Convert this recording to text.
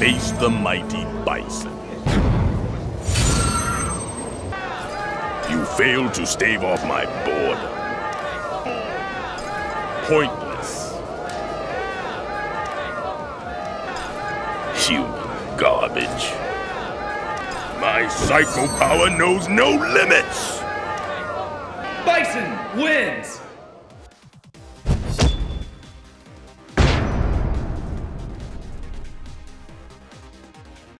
face the mighty Bison. You failed to stave off my boredom. Pointless. Human garbage. My psycho power knows no limits! Bison wins!